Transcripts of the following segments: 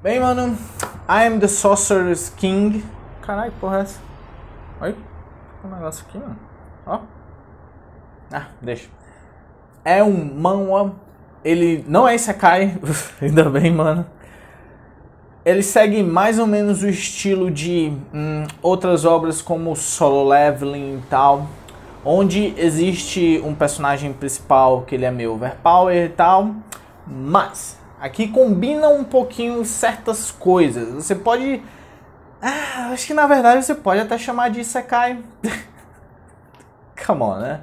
Bem, mano, I am the Sorcerer's King. Caralho, porra é essa? Oi? Tem um negócio aqui, mano. Ó. Ah, deixa. É um manhwa. Ele não é Isekai, ainda bem, mano. Ele segue mais ou menos o estilo de hum, outras obras como Solo Leveling e tal, onde existe um personagem principal que ele é meio overpower e tal, mas aqui combina um pouquinho certas coisas. Você pode, ah, acho que na verdade você pode até chamar de Isekai. Come on, né?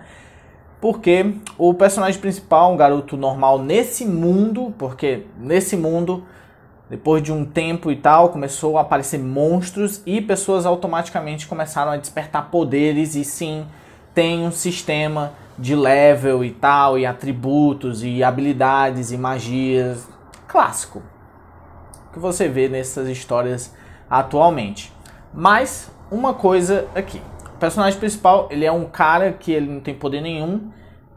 Porque o personagem principal, um garoto normal nesse mundo, porque nesse mundo depois de um tempo e tal, começou a aparecer monstros e pessoas automaticamente começaram a despertar poderes e sim, tem um sistema de level e tal, e atributos e habilidades e magias clássico que você vê nessas histórias atualmente. Mas uma coisa aqui, o personagem principal, ele é um cara que ele não tem poder nenhum,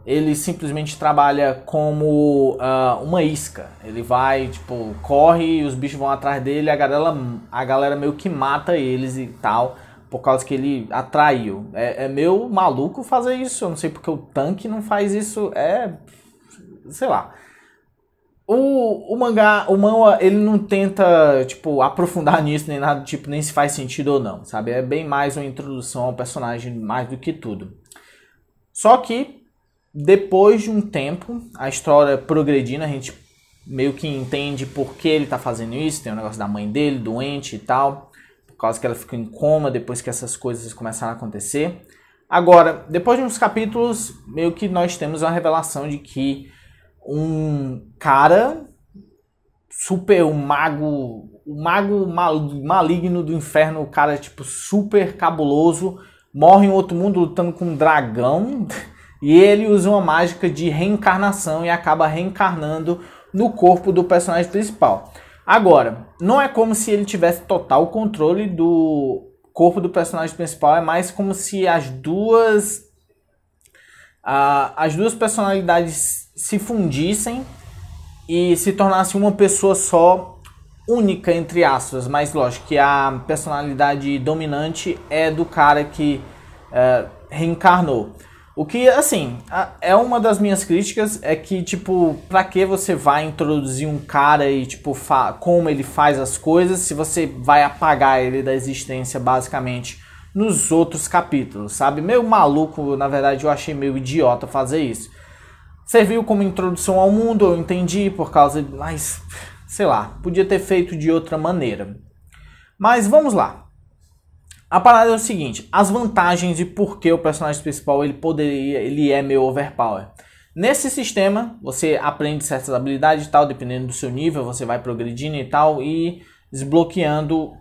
ele simplesmente trabalha como uh, uma isca. Ele vai, tipo, corre e os bichos vão atrás dele, a galera, a galera meio que mata eles e tal, por causa que ele atraiu. É, é meio maluco fazer isso, eu não sei porque o tanque não faz isso, é. sei lá. O, o mangá, o manga, ele não tenta, tipo, aprofundar nisso nem nada, tipo, nem se faz sentido ou não, sabe? É bem mais uma introdução ao personagem, mais do que tudo. Só que depois de um tempo, a história progredindo, a gente meio que entende por que ele está fazendo isso. Tem o negócio da mãe dele, doente e tal, por causa que ela ficou em coma depois que essas coisas começaram a acontecer. Agora, depois de uns capítulos, meio que nós temos a revelação de que um cara super um mago, um mago maligno do inferno, o cara tipo super cabuloso, morre em outro mundo lutando com um dragão. E ele usa uma mágica de reencarnação e acaba reencarnando no corpo do personagem principal. Agora, não é como se ele tivesse total controle do corpo do personagem principal, é mais como se as duas uh, as duas personalidades se fundissem e se tornasse uma pessoa só única entre aspas, mas lógico que a personalidade dominante é do cara que uh, reencarnou. O que, assim, é uma das minhas críticas é que, tipo, pra que você vai introduzir um cara e, tipo, como ele faz as coisas se você vai apagar ele da existência, basicamente, nos outros capítulos, sabe? Meio maluco, na verdade, eu achei meio idiota fazer isso. Serviu como introdução ao mundo, eu entendi, por causa. Mas, sei lá, podia ter feito de outra maneira. Mas vamos lá. A parada é o seguinte, as vantagens de por que o personagem principal ele poderia, ele é meio overpower. Nesse sistema, você aprende certas habilidades e tal, dependendo do seu nível, você vai progredindo e tal e desbloqueando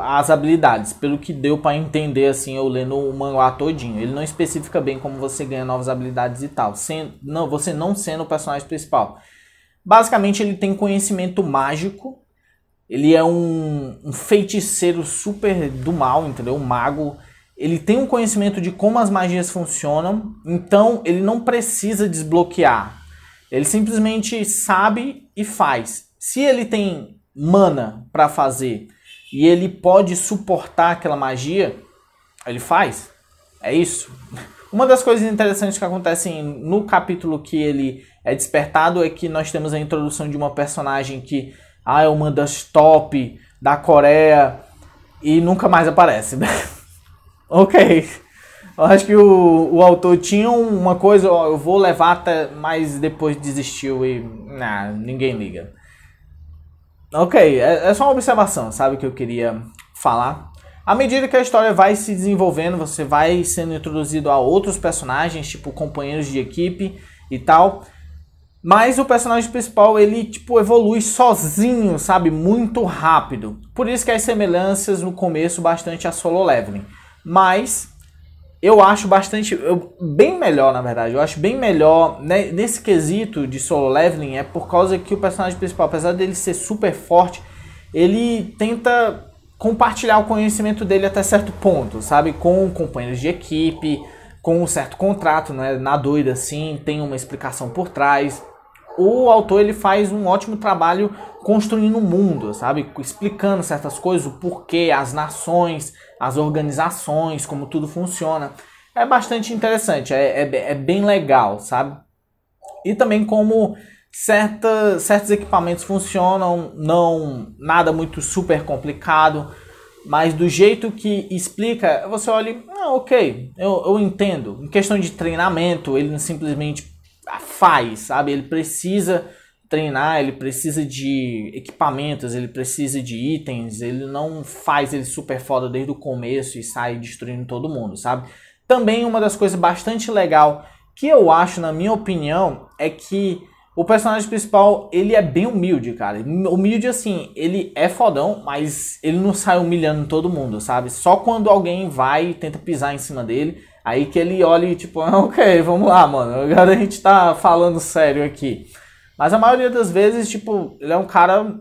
as habilidades, pelo que deu para entender assim, eu lendo o mangá todinho. Ele não especifica bem como você ganha novas habilidades e tal, não, você não sendo o personagem principal. Basicamente, ele tem conhecimento mágico ele é um, um feiticeiro super do mal, entendeu? Um mago. Ele tem um conhecimento de como as magias funcionam, então ele não precisa desbloquear. Ele simplesmente sabe e faz. Se ele tem mana para fazer e ele pode suportar aquela magia, ele faz. É isso. Uma das coisas interessantes que acontecem no capítulo que ele é despertado é que nós temos a introdução de uma personagem que ah, é uma das top da Coreia e nunca mais aparece. ok. Eu acho que o, o autor tinha uma coisa, ó, eu vou levar até, mas depois desistiu e nah, ninguém liga. Ok, é, é só uma observação, sabe, que eu queria falar. À medida que a história vai se desenvolvendo, você vai sendo introduzido a outros personagens, tipo companheiros de equipe e tal. Mas o personagem principal, ele, tipo, evolui sozinho, sabe? Muito rápido. Por isso que as semelhanças no começo bastante a solo leveling. Mas eu acho bastante, eu, bem melhor, na verdade. Eu acho bem melhor né, nesse quesito de solo leveling é por causa que o personagem principal, apesar dele ser super forte, ele tenta compartilhar o conhecimento dele até certo ponto, sabe? Com companheiros de equipe, com um certo contrato, né? Na doida assim, tem uma explicação por trás. O autor ele faz um ótimo trabalho construindo o mundo, sabe? Explicando certas coisas, o porquê, as nações, as organizações, como tudo funciona. É bastante interessante, é, é, é bem legal, sabe? E também como certa, certos equipamentos funcionam, não nada muito super complicado, mas do jeito que explica, você olha, ah, ok, eu, eu entendo. Em questão de treinamento, ele simplesmente faz, sabe? Ele precisa treinar, ele precisa de equipamentos, ele precisa de itens, ele não faz ele super foda desde o começo e sai destruindo todo mundo, sabe? Também uma das coisas bastante legal que eu acho, na minha opinião, é que o personagem principal, ele é bem humilde, cara. Humilde assim, ele é fodão, mas ele não sai humilhando todo mundo, sabe? Só quando alguém vai e tenta pisar em cima dele, aí que ele olha e tipo, ah, ok, vamos lá, mano. Agora a gente tá falando sério aqui. Mas a maioria das vezes, tipo, ele é um cara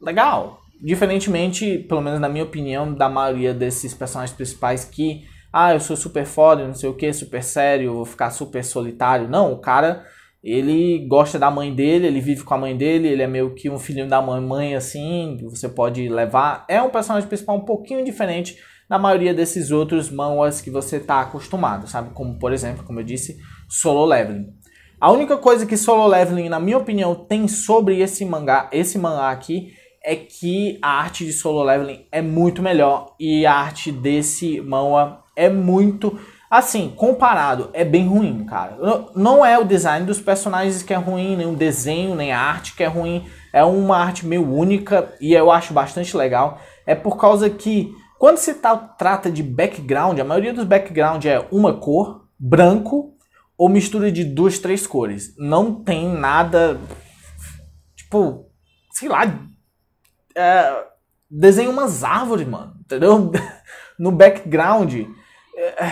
legal. Diferentemente, pelo menos na minha opinião, da maioria desses personagens principais que, ah, eu sou super foda, não sei o que, super sério, vou ficar super solitário. Não, o cara ele gosta da mãe dele, ele vive com a mãe dele, ele é meio que um filhinho da mãe, assim, você pode levar. É um personagem principal um pouquinho diferente da maioria desses outros manhwas que você está acostumado, sabe? Como, por exemplo, como eu disse, Solo Leveling. A única coisa que Solo Leveling, na minha opinião, tem sobre esse mangá, esse mangá aqui, é que a arte de Solo Leveling é muito melhor e a arte desse manhwa é muito Assim, comparado, é bem ruim, cara. Não é o design dos personagens que é ruim, nem o desenho, nem a arte que é ruim. É uma arte meio única e eu acho bastante legal. É por causa que quando se trata de background, a maioria dos background é uma cor, branco ou mistura de duas, três cores. Não tem nada. Tipo, sei lá. É, desenha umas árvores, mano. Entendeu? no background. É,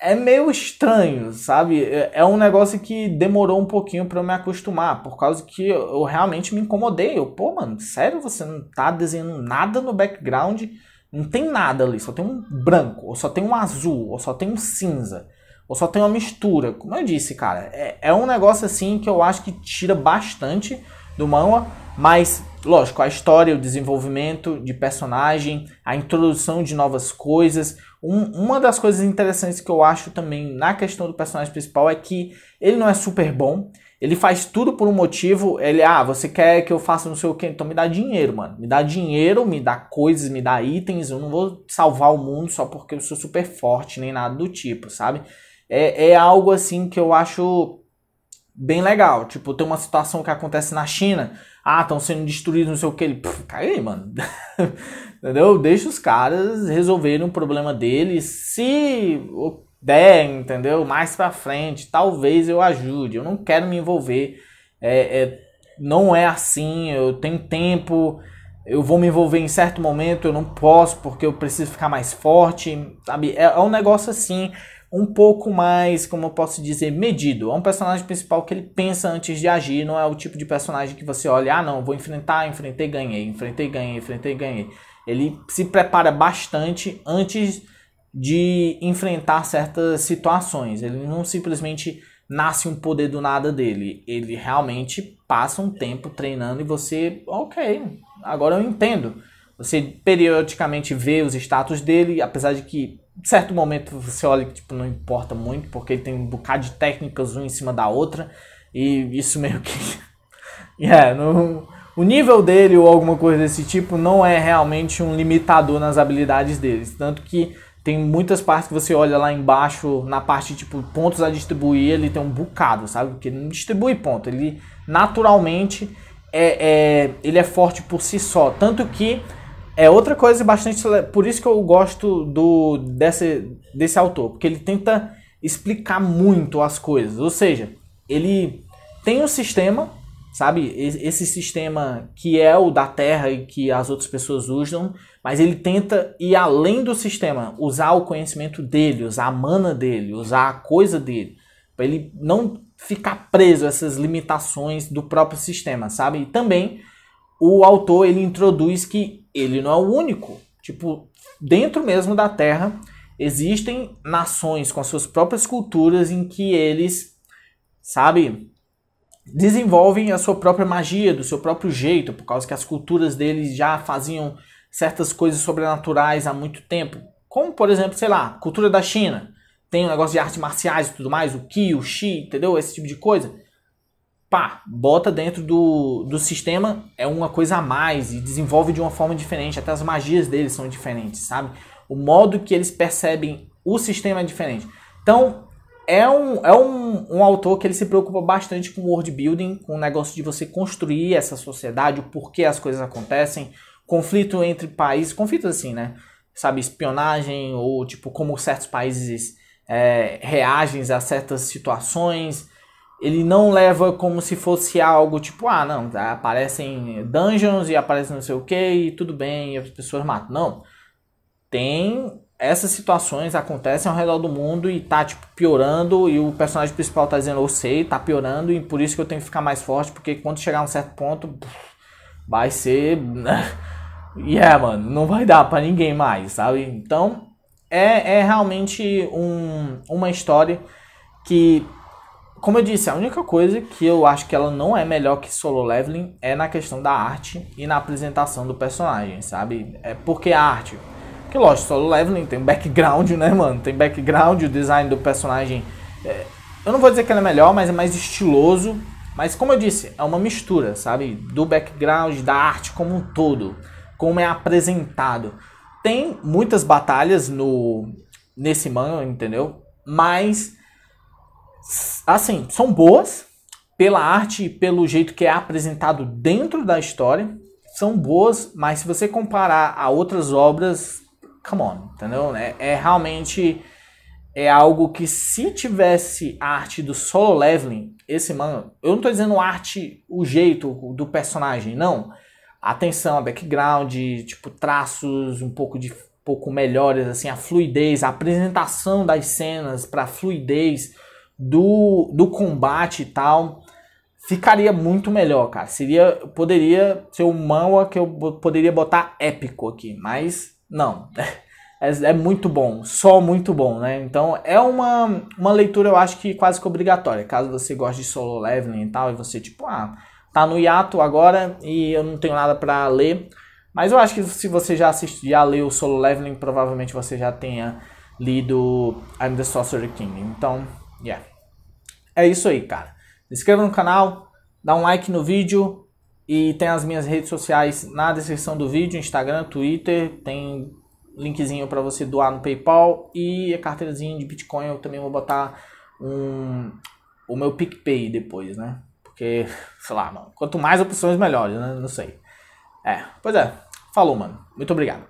é meio estranho, sabe? É, é um negócio que demorou um pouquinho para eu me acostumar, por causa que eu realmente me incomodei. Eu, pô, mano, sério, você não tá desenhando nada no background? Não tem nada ali, só tem um branco, ou só tem um azul, ou só tem um cinza, ou só tem uma mistura. Como eu disse, cara, é, é um negócio assim que eu acho que tira bastante do manga, mas lógico, a história, o desenvolvimento de personagem, a introdução de novas coisas, um, uma das coisas interessantes que eu acho também na questão do personagem principal é que ele não é super bom. Ele faz tudo por um motivo. Ele, ah, você quer que eu faça não sei o que, então me dá dinheiro, mano. Me dá dinheiro, me dá coisas, me dá itens. Eu não vou salvar o mundo só porque eu sou super forte, nem nada do tipo, sabe? É, é algo assim que eu acho bem legal. Tipo, tem uma situação que acontece na China. Ah, estão sendo destruídos, não sei o que. Ele, cai aí, mano. entendeu? Deixa os caras resolverem o problema deles. Se der, entendeu? Mais pra frente, talvez eu ajude. Eu não quero me envolver. É, é, não é assim. Eu tenho tempo. Eu vou me envolver em certo momento. Eu não posso porque eu preciso ficar mais forte. Sabe? É, é um negócio assim um pouco mais, como eu posso dizer, medido. É um personagem principal que ele pensa antes de agir, não é o tipo de personagem que você olha, ah não, vou enfrentar, enfrentei, ganhei, enfrentei, ganhei, enfrentei, ganhei. Ele se prepara bastante antes de enfrentar certas situações. Ele não simplesmente nasce um poder do nada dele. Ele realmente passa um tempo treinando e você, ok, agora eu entendo. Você periodicamente vê os status dele, apesar de que em certo momento você olha que tipo, não importa muito, porque ele tem um bocado de técnicas uma em cima da outra, e isso meio que. é, no, o nível dele ou alguma coisa desse tipo não é realmente um limitador nas habilidades deles. Tanto que tem muitas partes que você olha lá embaixo, na parte tipo pontos a distribuir, ele tem um bocado, sabe? Porque ele não distribui ponto, ele naturalmente é, é, ele é forte por si só. Tanto que é outra coisa bastante. Por isso que eu gosto do desse, desse autor, porque ele tenta explicar muito as coisas. Ou seja, ele tem um sistema, sabe? Esse sistema que é o da Terra e que as outras pessoas usam, mas ele tenta ir além do sistema, usar o conhecimento dele, usar a mana dele, usar a coisa dele, para ele não ficar preso a essas limitações do próprio sistema, sabe? E também o autor ele introduz que ele não é o único. Tipo, dentro mesmo da Terra existem nações com as suas próprias culturas em que eles, sabe, desenvolvem a sua própria magia, do seu próprio jeito, por causa que as culturas deles já faziam certas coisas sobrenaturais há muito tempo. Como, por exemplo, sei lá, cultura da China. Tem um negócio de artes marciais e tudo mais, o Ki, o Shi, entendeu? Esse tipo de coisa. Pá, bota dentro do, do sistema, é uma coisa a mais e desenvolve de uma forma diferente. Até as magias deles são diferentes, sabe? O modo que eles percebem o sistema é diferente. Então, é um, é um, um autor que ele se preocupa bastante com world building, com o negócio de você construir essa sociedade, o porquê as coisas acontecem, conflito entre países, conflitos assim, né? Sabe, espionagem, ou tipo, como certos países é, reagem a certas situações. Ele não leva como se fosse algo tipo, ah, não, aparecem dungeons e aparecem não sei o que e tudo bem, e as pessoas matam. Não. Tem essas situações acontecem ao redor do mundo e tá tipo piorando e o personagem principal tá dizendo eu sei, tá piorando e por isso que eu tenho que ficar mais forte, porque quando chegar a um certo ponto vai ser e yeah, mano, não vai dar para ninguém mais, sabe? Então, é, é realmente um, uma história que como eu disse, a única coisa que eu acho que ela não é melhor que Solo Leveling é na questão da arte e na apresentação do personagem, sabe? É porque a arte que lógico, Solo Leveling tem background, né, mano? Tem background, o design do personagem. É, eu não vou dizer que ele é melhor, mas é mais estiloso. Mas como eu disse, é uma mistura, sabe? Do background, da arte como um todo. Como é apresentado. Tem muitas batalhas no nesse manga, entendeu? Mas assim, são boas pela arte e pelo jeito que é apresentado dentro da história. São boas, mas se você comparar a outras obras, come on, entendeu? É, é realmente é algo que se tivesse a arte do solo leveling, esse mano, eu não tô dizendo arte, o jeito do personagem, não. Atenção, background, tipo traços um pouco de pouco melhores assim, a fluidez, a apresentação das cenas para fluidez do, do combate e tal, ficaria muito melhor, cara. Seria poderia ser um manhwa que eu poderia botar épico aqui, mas não. É, é, muito bom, só muito bom, né? Então é uma, uma leitura, eu acho que quase que obrigatória. Caso você goste de solo leveling e tal, e você, tipo, ah, tá no hiato agora e eu não tenho nada para ler. Mas eu acho que se você já assistiu, já leu solo leveling, provavelmente você já tenha lido I'm the Sorcerer King. Então, yeah. É isso aí, cara. Se inscreva no canal, dá um like no vídeo e tem as minhas redes sociais na descrição do vídeo, Instagram, Twitter, tem linkzinho para você doar no PayPal e a carteirazinha de Bitcoin eu também vou botar um, o meu PicPay depois, né? Porque, sei lá, mano, quanto mais opções melhores, né? Não sei. É, pois é. Falou, mano. Muito obrigado.